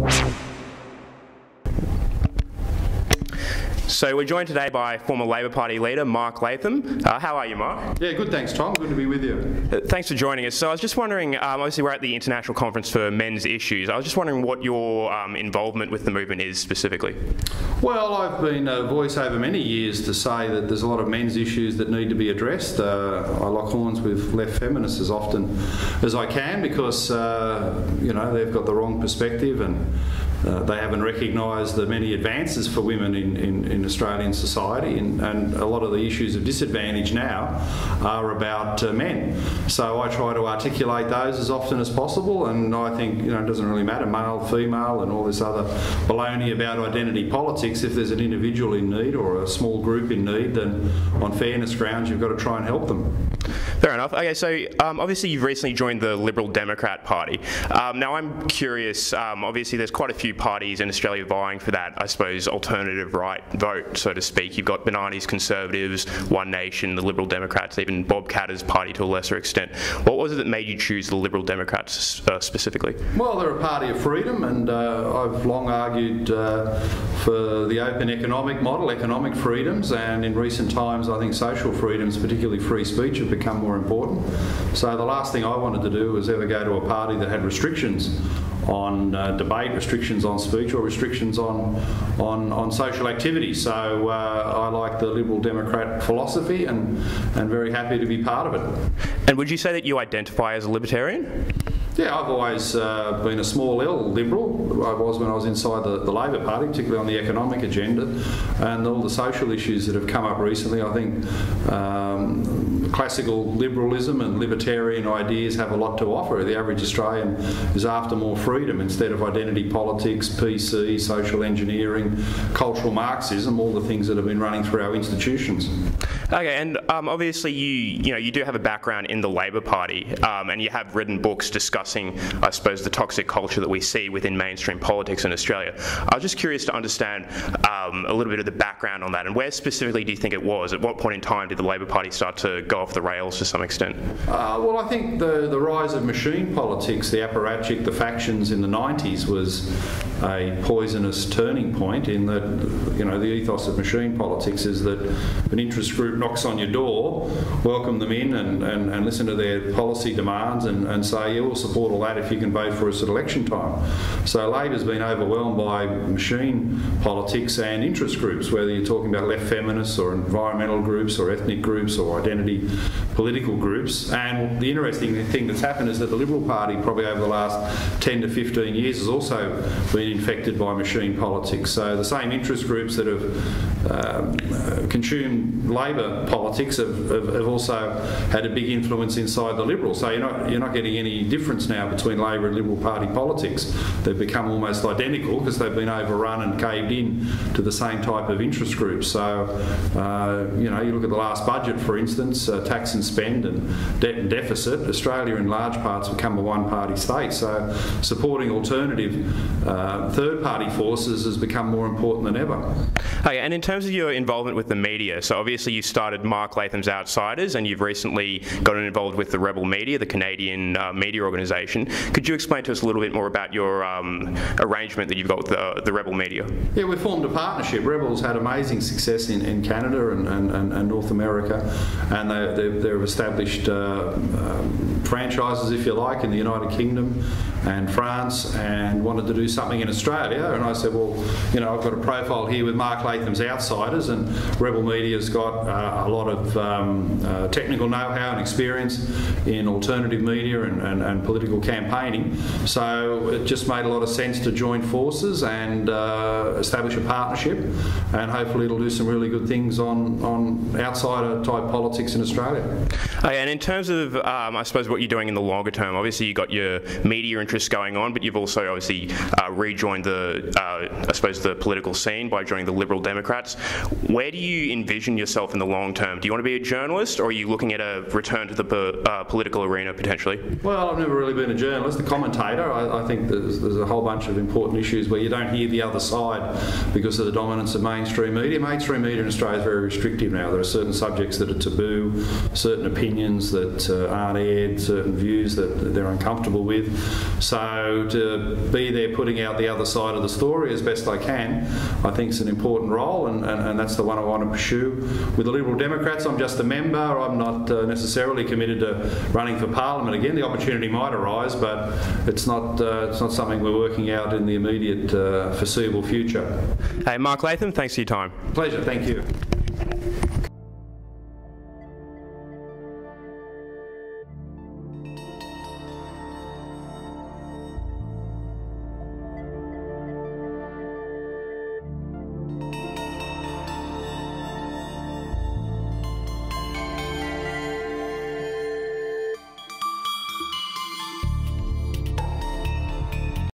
Wow. So we're joined today by former Labor Party leader Mark Latham. Uh, how are you, Mark? Yeah, good. Thanks, Tom. Good to be with you. Uh, thanks for joining us. So I was just wondering. Um, obviously, we're at the International Conference for Men's Issues. I was just wondering what your um, involvement with the movement is specifically. Well, I've been a voice over many years to say that there's a lot of men's issues that need to be addressed. Uh, I lock horns with left feminists as often as I can because uh, you know they've got the wrong perspective and uh, they haven't recognised the many advances for women in, in, in Australian society, and, and, a lot of the issues of disadvantage now are about uh, men. So I try to articulate those as often as possible, and I think you know it doesn't really matter male, female, and all this other baloney about identity politics. If there's an individual in need or a small group in need, then on fairness grounds, you've got to try and help them. Fair enough. Okay, so um, obviously you've recently joined the Liberal Democrat Party. Um, now I'm curious. Um, obviously, there's quite a few parties in Australia vying for that, I suppose, alternative right vote, so to speak. You've got Bernardi's Conservatives, One Nation, the Liberal Democrats, even Bob Katter's party to a lesser extent. What was it that made you choose the Liberal Democrats uh, specifically? Well, they're a party of freedom, and uh, I've long argued uh, for the open economic model, economic freedoms, and in recent times, I think social freedoms, particularly free speech, have become more important. So the last thing I wanted to do was ever go to a party that had restrictions on uh, debate, restrictions on speech, or restrictions on on, on social activity. So uh, I like the Liberal Democrat philosophy and and very happy to be part of it. And would you say that you identify as a libertarian? Yeah, I've always uh, been a small L liberal. I was when I was inside the, the Labor Party, particularly on the economic agenda and all the social issues that have come up recently. I think um, classical liberalism and libertarian ideas have a lot to offer. The average Australian is after more freedom instead of identity politics, PC, social engineering, cultural Marxism, all the things that have been running through our institutions. Okay, and um, obviously you you know you do have a background in the Labor Party, um, and you have written books discussing, I suppose, the toxic culture that we see within mainstream politics in Australia. I was just curious to understand um, a little bit of the background on that, and where specifically do you think it was? At what point in time did the Labor Party start to go off the rails to some extent? Uh, well, I think the the rise of machine politics, the apparatchik, the factions in the 90s was a poisonous turning point in that you know the ethos of machine politics is that an interest group knocks on your door, welcome them in and, and, and listen to their policy demands and, and say, yeah, we'll support all that if you can vote for us at election time. So Labor's been overwhelmed by machine politics and interest groups, whether you're talking about left feminists or environmental groups or ethnic groups or identity political groups. And the interesting thing that's happened is that the Liberal Party, probably over the last 10 to 15 years, has also been infected by machine politics. So the same interest groups that have um, uh, consumed Labor politics have, have, have, also had a big influence inside the Liberals. So you're not, you're not getting any difference now between Labor and Liberal Party politics. They've become almost identical because they've been overrun and caved in to the same type of interest groups. So, uh, you know, you look at the last budget, for instance, uh, tax and spend and debt and deficit, Australia in large parts become a one party state. So supporting alternative uh, third party forces has become more important than ever. Okay, and in terms of your involvement with the media, so obviously you started Mark Latham's Outsiders, and you've recently gotten involved with the Rebel Media, the Canadian uh, media organisation. Could you explain to us a little bit more about your um, arrangement that you've got with the, the, Rebel Media? Yeah, we formed a partnership. Rebel's had amazing success in, in Canada and, and, and, North America, and they, they, have established uh, um, franchises, if you like, in the United Kingdom and France, and wanted to do something in Australia. And I said, well, you know, I've got a profile here with Mark Latham's Outsiders, and Rebel Media's got uh, a lot of um, uh, technical know-how and experience in alternative media and, and, and, political campaigning. So it just made a lot of sense to join forces and uh, establish a partnership, and hopefully it'll do some really good things on, on outsider type politics in Australia. Okay, and in terms of, um, I suppose, what you're doing in the longer term, obviously you've got your media interests going on, but you've also obviously uh, rejoined the, uh, I suppose, the political scene by joining the Liberal Democrats. Where do you envision yourself in the long term? Do you want to be a journalist, or are you looking at a return to the uh, political arena potentially? Well, I've never really been a journalist, a commentator. I, I think there's, there's, a whole bunch of important issues where you don't hear the other side because of the dominance of mainstream media. Mainstream media in Australia is very restrictive now. There are certain subjects that are taboo, certain opinions that uh, aren't aired, certain views that they're uncomfortable with. So to be there putting out the other side of the story as best I can, I think it's an important role, and, and, and that's the one I want to pursue. With the Liberal Democrats, I'm just a member. I'm not uh, necessarily committed to running for Parliament again. The opportunity might arise, but it's not uh, it's not something we're working out in the immediate uh, foreseeable future. Hey, Mark Latham, thanks for your time. Pleasure. Thank you.